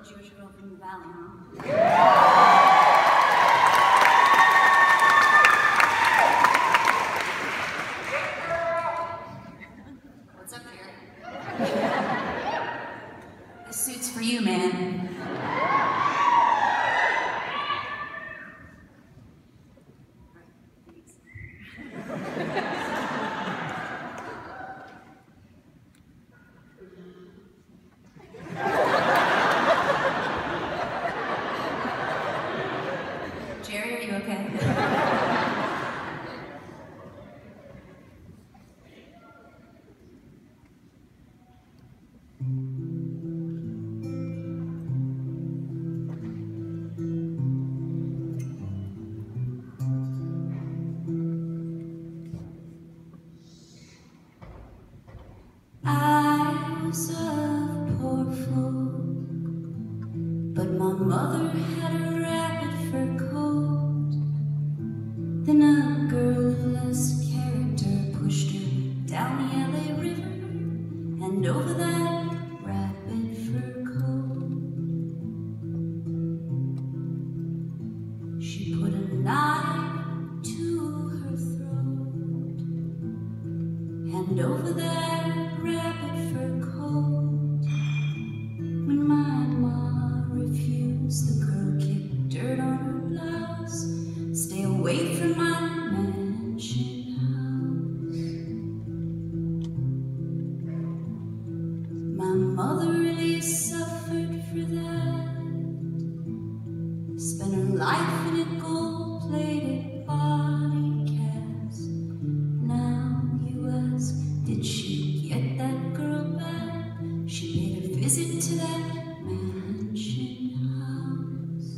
little Jewish girl from the valley, huh? What's up, here? this suit's for you, man. Right, you okay? down the LA River and over that rabbit fur coat. She put a knife to her throat and over that visit to that mansion house.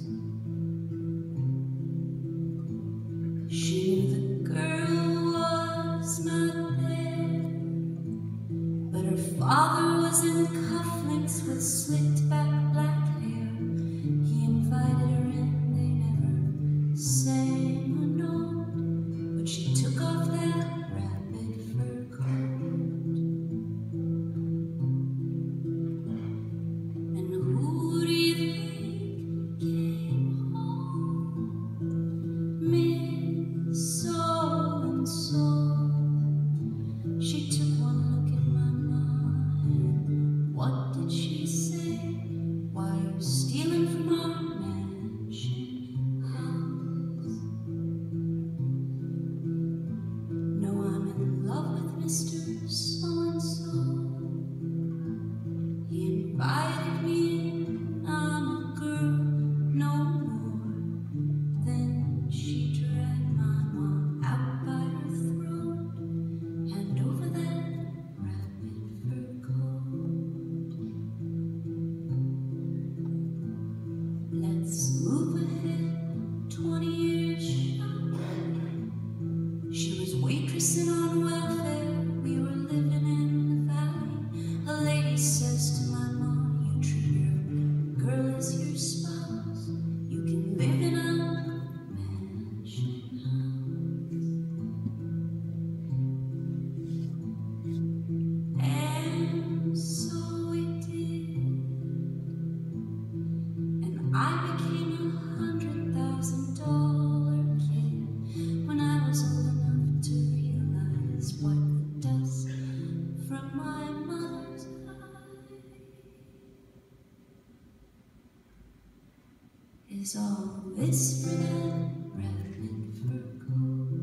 She knew the girl was not there, but her father was in cufflinks with slicked back not is all whispered and rattling for gold.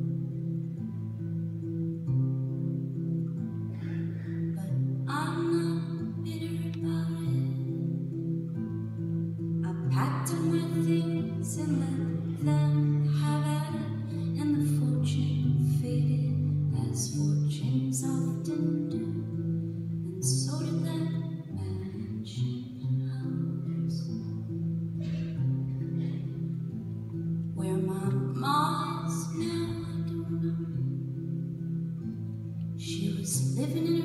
But I'm not bitter about it. I packed up my things and let them have it, and the fortune faded, as fortunes often do. Bienvenue.